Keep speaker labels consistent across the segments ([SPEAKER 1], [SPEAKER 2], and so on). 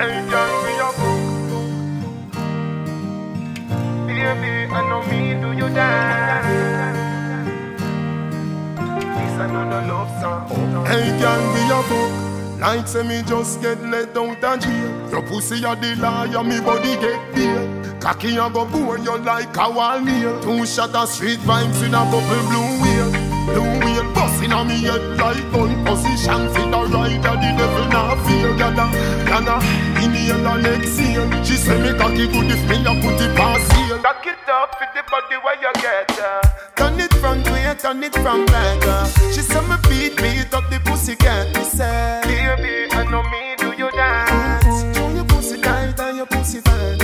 [SPEAKER 1] Hey, girl, me a book. Baby, I know me do you dance. This another love song.
[SPEAKER 2] Hey, girl, me a book. Like say me just get let out of jail. Your pussy a the liar, me body get bail. Cocky a go bore you like a wall nail. Two shot of street vibes in a couple blue wheel. Blue wheel on me head like gun position. Fit the rider, the devil not feel. Gada, gada, inhale and exhale. She say me cocky good if me a put it past heel.
[SPEAKER 1] Cock it up for the body where you get. Uh.
[SPEAKER 2] Turn it front way, turn it from back. Uh. She say me beat, beat up the pussy cat. Me say,
[SPEAKER 1] Baby, I know me do you dance.
[SPEAKER 2] Show your pussy tight and your pussy fat.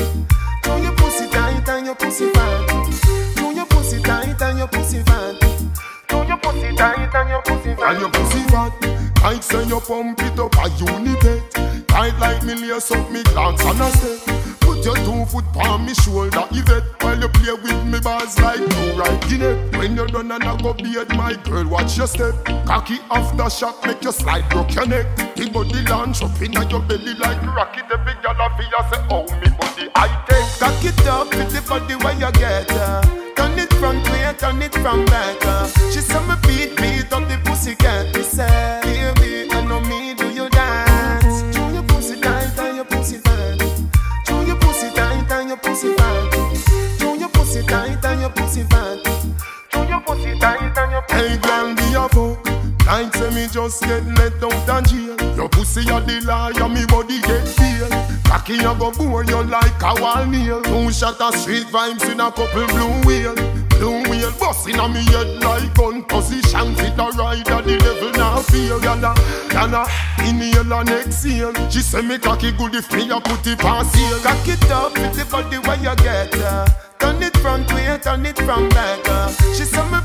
[SPEAKER 2] And your pussy And your pussy fat.
[SPEAKER 1] Tight
[SPEAKER 2] say you pump it up a unipet. Tight like me lace up me glance on a step. Put your two foot on me shoulder, Yvette While you play with me bars like no right Guinea When you're done and I go beard my girl, watch your step Cocky after shot, make you slide, broke your neck The body launch up in your belly like rocket Every girl a feel say, oh me body I take Cock it up with the body where you get uh. Turn it front way, turn it from back uh. Hey girl, be a fuck. Like say me just get let out of jail. Your pussy a the liar, me body get bail Cocky a go bore you like a wall nail. Two shot of street vibes in a couple blue wheel. Blue wheel busting on me head like gun position. Fit the rider, the devil now feel Gala, gala, inhale and exhale. She say me cocky good if me a put it past heel. Cock it up the body where you get uh. Turn it front way, turn it from back uh. She say me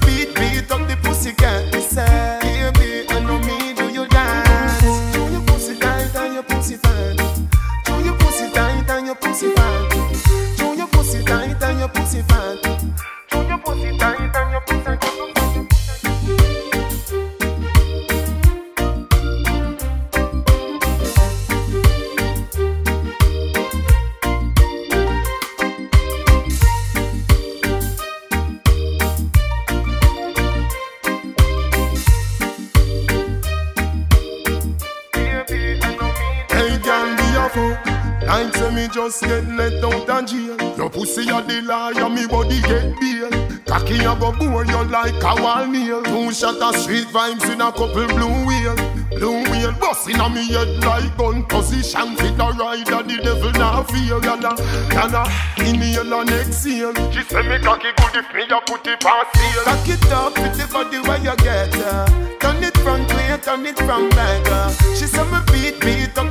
[SPEAKER 2] fuck Like say me just get let out of jail. Your pussy a the liar, me body get bail. Cocky a go bore you like a wall nail. Two shot of street vibes in a couple blue wheel. Blue wheel busting on me head like gun. Position Fit the rider, the devil now feel Gala, gala, inhale and exhale.
[SPEAKER 1] She say me cocky good if me a put it past heel.
[SPEAKER 2] Cock it up with the body where you get uh. Turn it front way, turn it from back uh. She say me beat, beat up the pussy cat